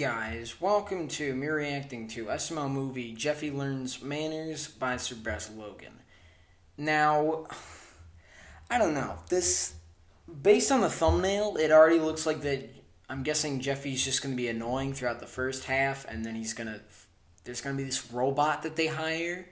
guys, welcome to me reacting to SML movie Jeffy Learns Manners by SuperMarioLogan. Now, I don't know. This, based on the thumbnail, it already looks like that. I'm guessing Jeffy's just going to be annoying throughout the first half, and then he's going to. There's going to be this robot that they hire,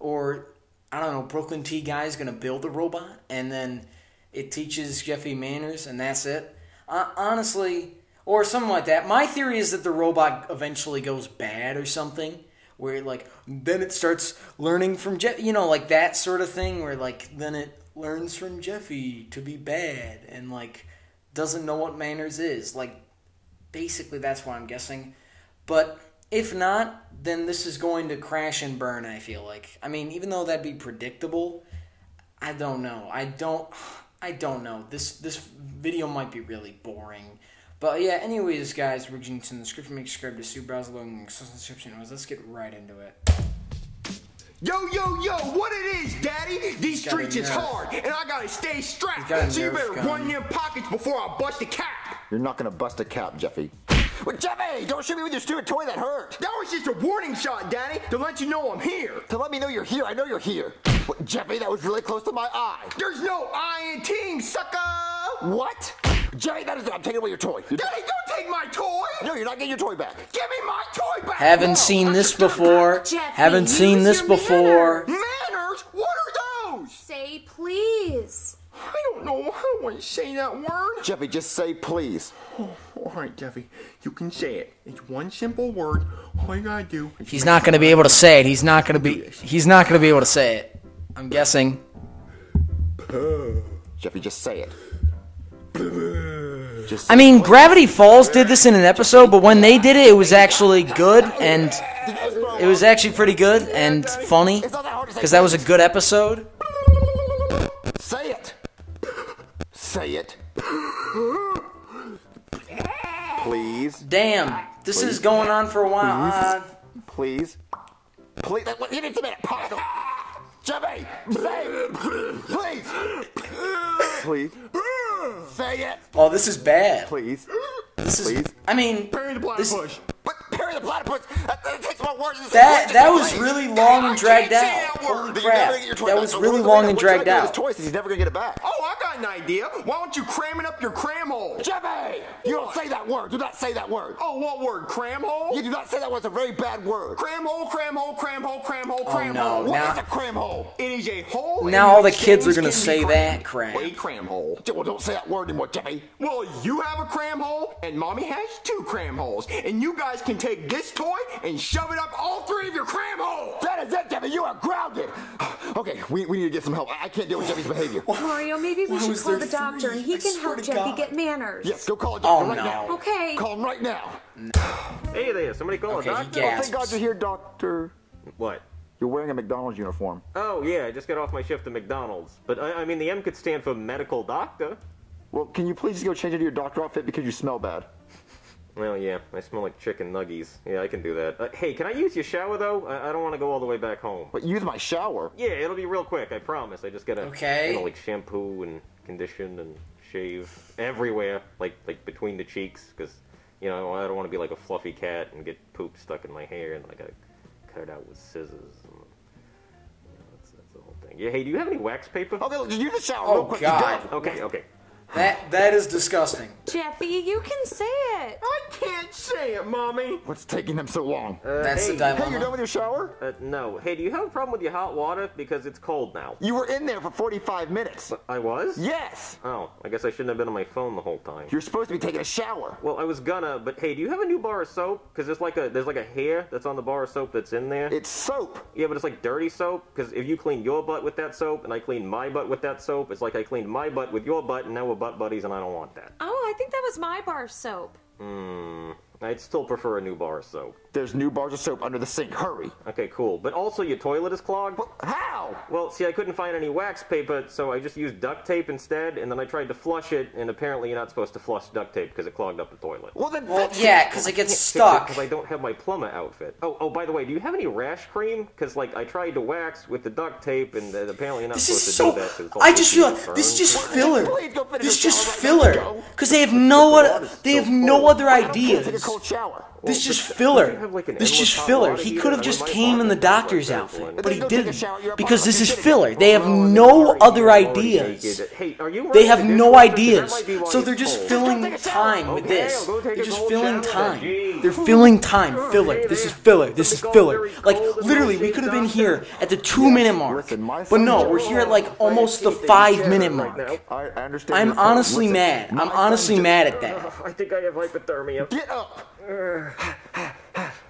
or I don't know. Brooklyn T guy's going to build a robot, and then it teaches Jeffy manners, and that's it. Uh, honestly or something like that. My theory is that the robot eventually goes bad or something, where like then it starts learning from Jeff, you know, like that sort of thing, where like then it learns from Jeffy to be bad and like doesn't know what manners is. Like basically that's what I'm guessing. But if not, then this is going to crash and burn, I feel like. I mean, even though that'd be predictable, I don't know. I don't I don't know. This this video might be really boring. But yeah, anyways, guys, we're getting to the description. Make subscribe to SuperMarioLogan subscription. Let's get right into it. Yo, yo, yo, what it is, Daddy? These streets is hard, and I gotta stay strapped. So you better gun. run your pockets before I bust a cap. You're not gonna bust a cap, Jeffy. Well, Jeffy, don't shoot me with your stupid toy that hurt. That was just a warning shot, Daddy, to let you know I'm here. To let me know you're here. I know you're here. What, Jeffy, that was really close to my eye. There's no eye in team, sucker. What? Jerry, that is it. I'm taking away your toy. Daddy, don't take my toy. No, you're not getting your toy back. Give me my toy back. Haven't no. seen this before. Jeffy, Haven't seen this before. Manners. manners? What are those? Say please. I don't know. I don't want to say that word. Jeffy, just say please. Oh, all right, Jeffy. You can say it. It's one simple word. All you gotta do. He's not gonna be able to say it. He's not gonna be. He's not gonna be able to say it. I'm guessing. Jeffy, just say it. Just I mean, Gravity Falls did this in an episode, but when they did it, it was actually good, and it was actually pretty good and funny, because that was a good episode. Say it. Say it. Please. Damn, this Please. is going on for a while. Please. Uh, Please. Please. Give it a minute. Jimmy, say, please, please. Say it. Oh, this is bad. Please. This is. Please. I mean, Perry the Platypus. But Perry the Platypus. That, that takes more words. That that was really long and dragged out. Holy crap! That was really long and dragged out. His toys, he's never gonna get it back. Oh, I got an idea. Why don't you cram it up your cram hole? Jimmy, you don't say that word. Do not say that word. Oh, what word? Cram hole? You do not say that word. It's a very bad word. Cram hole, cram hole, cram hole, cram hole, oh, cram no. hole. What now, is a cram hole? It is a hole. Now all the kids are gonna say that cram. A cram hole. Well, don't say that word anymore, Jimmy. Well, you have a cram hole, and mommy has two cram holes, and you guys can take this toy and shove it up all three of your cram holes. That is it, Jeffy. You are grounded. Okay, we, we need to get some help. I can't deal with Jeffy's behavior. Mario, maybe we should call the doctor and he I can help Jeffy God. get manners. Yes, go call a oh, doctor oh, right no. now. Okay. Call him right now. Hey there, somebody call okay, a doctor. Oh, thank God you're here, doctor. What? You're wearing a McDonald's uniform. Oh, yeah, I just got off my shift at McDonald's. But, I, I mean, the M could stand for medical doctor. Well, can you please go change into your doctor outfit because you smell bad? Well, yeah, I smell like chicken nuggies. Yeah, I can do that. Uh, hey, can I use your shower, though? I, I don't want to go all the way back home. But use my shower? Yeah, it'll be real quick, I promise. I just gotta, okay. you know, like shampoo and condition and shave everywhere, like like between the cheeks, because, you know, I don't want to be like a fluffy cat and get poop stuck in my hair, and I gotta cut it out with scissors. And, you know, that's, that's the whole thing. Yeah, hey, do you have any wax paper? Okay, look, use the shower oh, real quick. God. Okay, okay. That that is disgusting. Jeffy, you can say it. I can't say it, mommy. What's taking them so long? Uh, That's hey, the dilemma. Hey, you're done with your shower? Uh, no. Hey, do you have a problem with your hot water? Because it's cold now. You were in there for 45 minutes. I was? Yes. Oh, I guess I shouldn't have been on my phone the whole time. You're supposed to be taking a shower. Well, I was gonna, but hey, do you have a new bar of soap? Because there's like a there's like a hair that's on the bar of soap that's in there. It's soap. Yeah, but it's like dirty soap. Because if you clean your butt with that soap and I clean my butt with that soap, it's like I cleaned my butt with your butt and now we're butt buddies and I don't want that. Oh, I think that was my bar of soap. Hmm. I'd still prefer a new bar of soap. There's new bars of soap under the sink. Hurry. Okay, cool. But also, your toilet is clogged? Well, how? Well, see, I couldn't find any wax paper, so I just used duct tape instead, and then I tried to flush it, and apparently you're not supposed to flush duct tape because it clogged up the toilet. Well, then Well, yeah, because it gets stuck. Because I don't have my plumber outfit. Oh, oh, by the way, do you have any rash cream? Because, like, I tried to wax with the duct tape, and uh, apparently you're not This supposed to so. do that. 'cause it's all I just feel like this is just filler. Please go finish This is just shower right now. filler. Because they have no other. They have no other I. Take a ideas. cold shower. This just filler. like, this just filler. He could have just came in the doctor's outfit, but he didn't because this is filler. They have no other ideas. They have no ideas, so they're just filling time with this. They're just filling time. They're filling time. Filler. This is filler. This is filler. Like literally, we could have been here at the two minute mark, but no, we're here at like almost the five minute mark. I understand. I'm honestly mad. I'm honestly mad at that. I think I have hypothermia. Get up!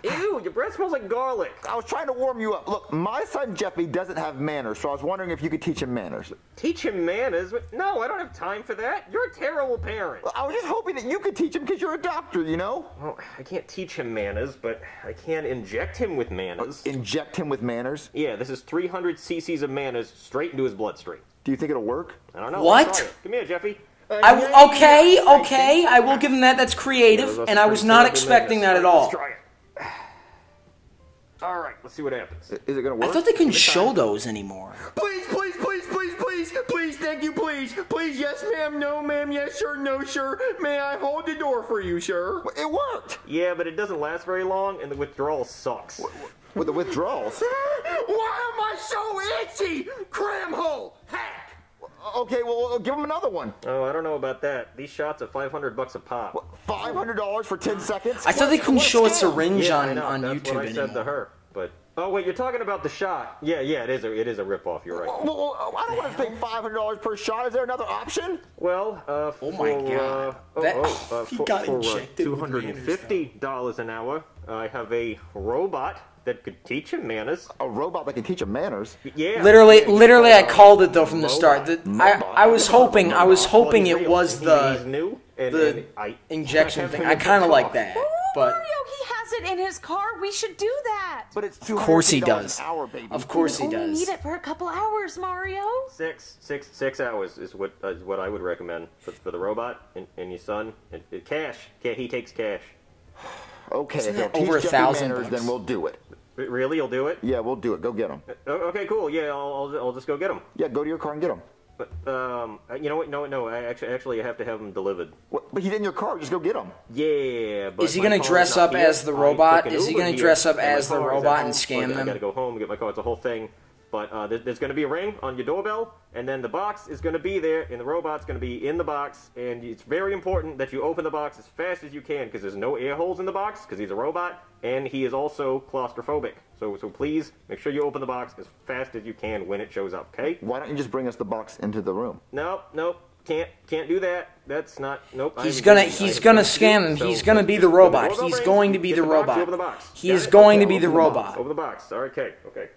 Ew, your breath smells like garlic. I was trying to warm you up. Look, my son Jeffy doesn't have manners, so I was wondering if you could teach him manners. Teach him manners? No, I don't have time for that. You're a terrible parent. I was just hoping that you could teach him because you're a doctor, you know? Well, I can't teach him manners, but I can inject him with manners. Oh, inject him with manners? Yeah, this is 300 cc's of manners straight into his bloodstream. Do you think it'll work? I don't know. What? Let's try. Come here, Jeffy. I w- okay, okay, I will give him that. That's creative, and I was not expecting that at all. Let's try it. All right, let's see what happens. Is it gonna work? I work? thought they couldn't show those anymore. Please, please, please, please, please, please, thank you, please, please, yes, ma'am, no, ma'am, yes, sure, no, sure. May I hold the door for you, sir? It worked! Yeah, but it doesn't last very long, and the withdrawal sucks. With the withdrawals. Why am I so itchy? Cram hole, hack. Okay, well, well, give him another one. Oh, I don't know about that. These shots are 500 bucks a pop. $500 for 10 seconds? I thought they couldn't What a show a syringe Yeah, on, know. on That's YouTube what I said to her. But oh wait, you're talking about the shot. Yeah, yeah, it is a it is a ripoff. You're right. Well, well, I don't want to pay $500 per shot. Is there another option? Well, uh, Oh my God. Uh, oh, That- oh, uh, he for, got for uh, injected two with hundred and fifty dollars an hour, I have a robot that could teach him manners. A robot that can teach him manners. Yeah. Literally, yeah, literally, I called it though from the start. The, I, I was hoping, I was hoping it was the new and, the and I injection thing. I kind of like that, but Mario, he has it in his car. We should do that. But it's of course he does. hour, baby. Of course he we does. need it for a couple hours, Mario. Six, six, six hours is what is what I would recommend for, for the robot and, and your son. And, and cash, yeah, he takes cash. Okay, Isn't if he'll over a thousand manners, then we'll do it. Really, you'll do it? Yeah, we'll do it. Go get them. O- uh, uh, Okay, cool. Yeah, I'll, I'll, I'll just go get them. Yeah, go to your car and get them. But um, uh, you know what? No, no. I actually, actually, I have to have them delivered. What? But he's in your car. Just go get him. Yeah, but Is he gonna dress up here. as the robot? Is he gonna here, dress up and as the car is at robot and scam I, I them? gotta go home, and get my car. It's a whole thing. But uh, there, there's gonna be a ring on your doorbell, and then the box is gonna be there, and the robot's gonna be in the box. And it's very important that you open the box as fast as you can, because there's no air holes in the box, because he's a robot, and he is also claustrophobic. So, so please make sure you open the box as fast as you can when it shows up. Okay? Why don't you just bring us the box into the room? Nope, nope. Can't can't do that. That's not nope. I He's gonna he's gonna done scam him. so He's gonna be the when the robot. He's going to be get the robot. Open the box. He is going to be the robot. Open the box. All right, okay, okay.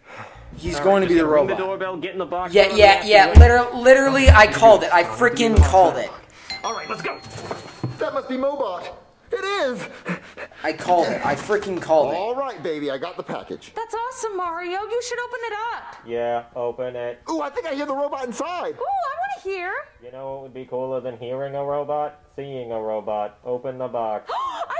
He's All going right, to be just the ring the robot. doorbell. Get in the box. Yeah, put it on yeah, the yeah. after- Literally, literally, I called it. I freaking called it. All right, let's go. That must be Mobot. It is. I called it. I freaking called it. All right, baby. I got the package. That's awesome, Mario. You should open it up. Yeah, open it. Ooh, I think I hear the robot inside. Ooh, I want to hear. You know what would be cooler than hearing a robot? Seeing a robot. Open the box. I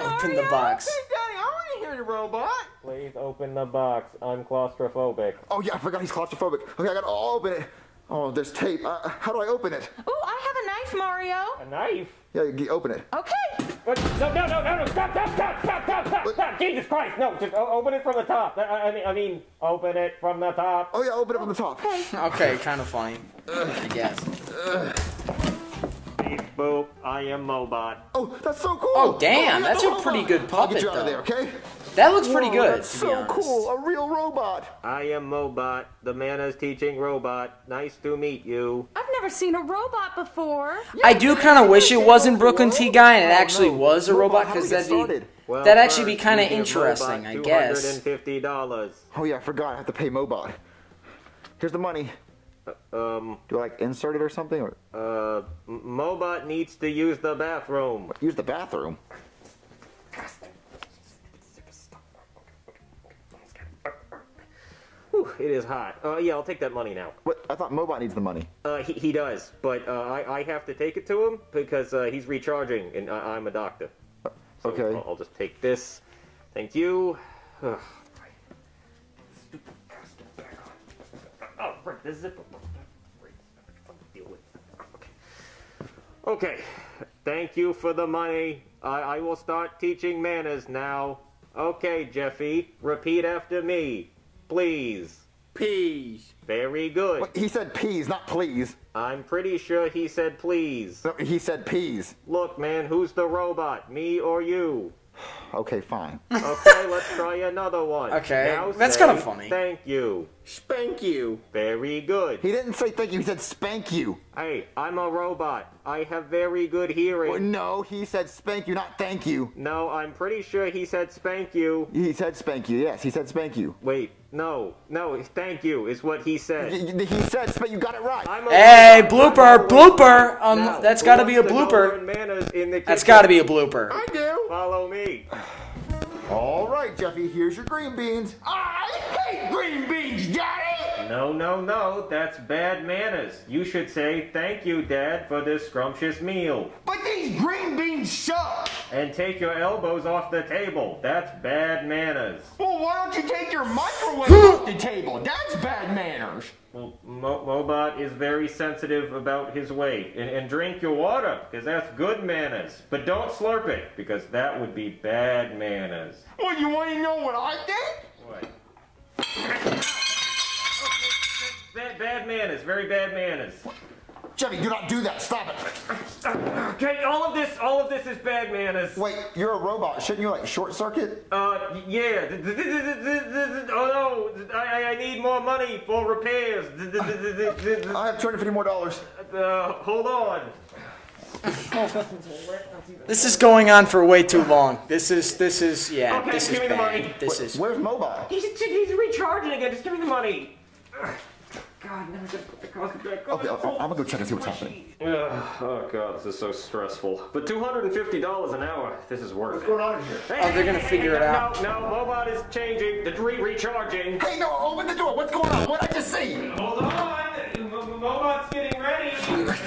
heard it, Open Mario. the box. Daddy, I want to hear the robot. Please open the box. I'm claustrophobic. Oh yeah, I forgot he's claustrophobic. Okay, I gotta open it. Oh, there's tape. Uh, how do I open it? Ooh, I have a knife, Mario. A knife? Yeah, you open it. Okay. What? No, no, no, no, no! Stop, stop, stop, stop, stop, stop, stop! Jesus Christ! No, just o- open it from the top. I, I mean, I mean, open it from the top. Oh yeah, open it from the top. Okay, kind of funny. I guess. Beep boop. I am Mobot. Oh, that's so cool. Oh, damn, yeah, that's the a pretty robot. good I'll get you out of there, okay? That looks pretty Whoa, good. That's so honest. cool. A real robot. I am Mobot, the man is teaching robot. Nice to meet you. I've never seen a robot before. I do kind of wish it wasn't Brooklyn T guy and it Oh, actually no. was a Robot, robot how do we because that'd be? Well, that'd actually be kind of interesting, I guess. $250. Oh yeah, I forgot. I have to pay Mobot. Here's the money. Um, Do I like insert it or something, or uh, M- Mobot needs to use the bathroom. use the bathroom? it is hot. Uh, yeah, I'll take that money now. What? I thought Mobot needs the money. Uh, he, he does, but uh, I, I have to take it to him because uh, he's recharging, and I, I'm a doctor. So okay. I'll, I'll just take this. Thank you. Ugh. Oh, right, the zipper. Deal with it. Okay. Okay. Thank you for the money. I, I will start teaching manners now. Okay, Jeffy, repeat after me. Please. Peas. Very good. What, he said peas, not please. I'm pretty sure he said please. No, he said peas. Look, man, who's the robot, me or you? Okay, fine. Okay, let's try another one. Okay, Now that's kinda funny. Thank you. Spank you. Very good. He didn't say thank you, he said spank you. Hey, I'm a robot. I have very good hearing. Well, no, he said spank you, not thank you. No, I'm pretty sure he said spank you. He said spank you, yes, he said spank you. Wait, no, no, thank you is what he said. Y- y- He said spank you, got it right. I'm a Hey, robot. blooper, I'm a blooper. robot. Um, Now, that's who gotta be a to blooper. learn manners in the That's kitchen? got to be a blooper. I do. Follow me. All right, Jeffy, here's your green beans. I hate green beans, Daddy. No, no, no, that's bad manners. You should say thank you, Dad, for this scrumptious meal. But these green beans suck. And take your elbows off the table. That's bad manners. Well, why don't you take your microwave off the table? That's bad manners. Well, Mo- Mobot is very sensitive about his weight. And, and drink your water, because that's good manners. But don't slurp it, because that would be bad manners. Well, you want to know what I think? What? Bad, bad manners, very bad manners. Jeffy, do not do that, stop it. Okay, all of this, all of this is bad manners. Wait, you're a robot, shouldn't you like short circuit? Uh, yeah. Oh no, I, I need more money for repairs. I have 250 more dollars. Uh, hold on. This is going on for way too long. This is this is yeah. Okay, this is give me the money. This is. Where's Mobot? He's, he's recharging again. Just give me the money. God, never gonna put the coffee back on. Okay, I'll- I'm gonna go check and see what's happening. Ugh, oh god, this is so stressful. But two hundred and fifty dollars an hour. This is worth it. Going on in here? Oh, they're gonna figure it out. No, no, Mobot is changing. The re- recharging. Hey, no, open the door. What's going on? What did I just see? Hold on. M- Mobot's getting ready.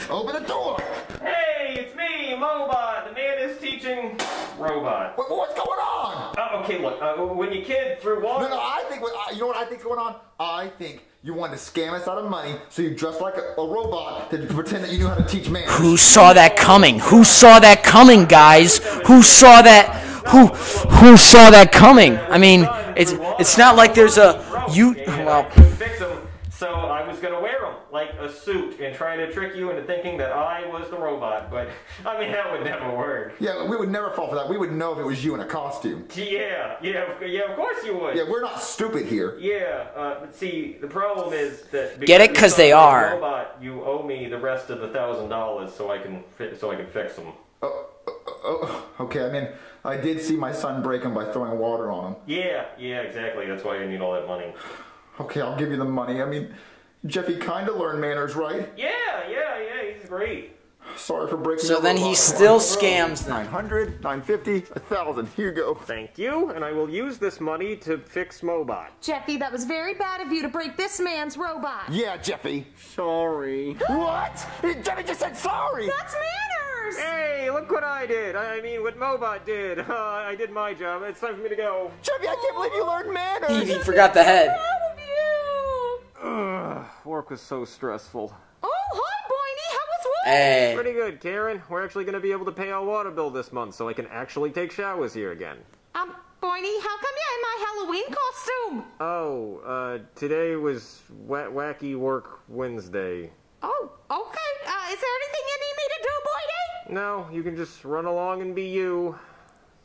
Open the door. Hey, it's me, Mobot. The man is teaching robot. What, what's going on? Uh, okay, look. Uh, when your kid threw water. No, no, I think what I, you know what I think's going on. I think you wanted to scam us out of money, so you dressed like a, a robot to pretend that you knew how to teach manners. Who saw that coming? Who saw that coming, guys? Who saw that? Who who saw that coming? I mean, it's it's not like there's a you. Well, fix them. So I was gonna wear them like a suit and try to trick you into thinking that I was the robot. But I mean, that would never work. Yeah, we would never fall for that. We would know if it was you in a costume. Yeah, yeah, of- yeah. Of course you would. Yeah, we're not stupid here. Yeah, uh, but see, the problem is that because Get it? you 'Cause saw they the are. Robot, you owe me the rest of the thousand dollars so I can fi- so I can fix them. Oh, oh, okay, I mean, I did see my son break him by throwing water on him. Yeah, yeah, exactly. That's why I need all that money. Okay, I'll give you the money. I mean, Jeffy kind of learned manners, right? Yeah, yeah, yeah. He's great. Sorry for breaking so then he still scams them. 900, 950, 1000. Here you go. Thank you, and I will use this money to fix Mobot. Jeffy, that was very bad of you to break this man's robot. Yeah, Jeffy. Sorry. What? Jeffy just said sorry. That's manners! Hey, look what I did. I mean, what Mobot did. Uh, I did my job. It's time for me to go. Jeffy, I can't believe you learned manners. he forgot the head. Proud of you! Ugh, work was so stressful. Oh, hi, Boiny. How was work? Hey, Pretty good, Karen. We're actually going to be able to pay our water bill this month so I can actually take showers here again. Um, Boiny, how come you're in my Halloween costume? Oh, uh, today was wa- Wacky Work Wednesday. Oh, okay. Uh, is there anything you need me to do, Boiny? No, you can just run along and be you.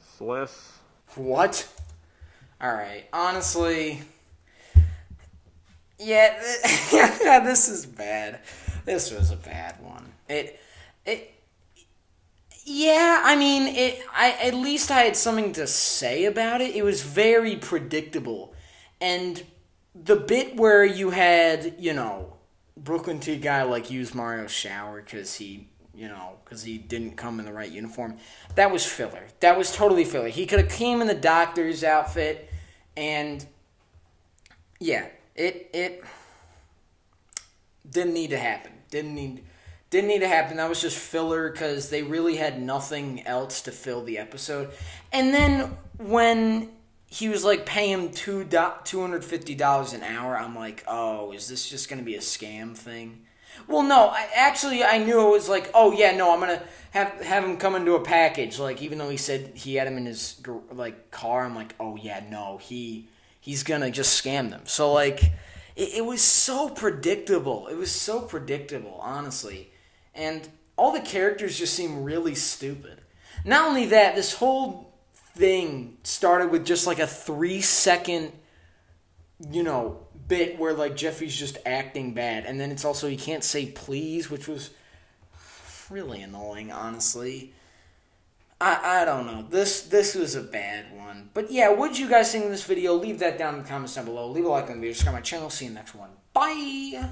It's less. what? All right, honestly, yeah, yeah, this is bad. This was a bad one. It, it, yeah. I mean, it. I at least I had something to say about it. It was very predictable, and the bit where you had, you know, Brooklyn T guy like use Mario's shower because he, you know, because he didn't come in the right uniform. That was filler. That was totally filler. He could have came in the doctor's outfit, and yeah, it it didn't need to happen. Didn't need didn't need to happen. That was just filler because they really had nothing else to fill the episode. And then when he was like pay him two two hundred fifty dollars an hour, I'm like, oh, is this just gonna be a scam thing? Well, no, I, actually, I knew it was like, oh yeah, no, I'm gonna have have him come into a package. Like, even though he said he had him in his like car, I'm like, oh yeah, no, he he's gonna just scam them. So like, it, it was so predictable. It was so predictable, honestly, and all the characters just seem really stupid. Not only that, this whole thing started with just like a three second, you know, bit where like Jeffy's just acting bad, and then it's also he can't say please, which was really annoying, honestly. I, I don't know. This this was a bad one. But yeah, what did you guys think of this video? Leave that down in the comments down below. Leave a like on the video, subscribe to my channel. See you next one. Bye!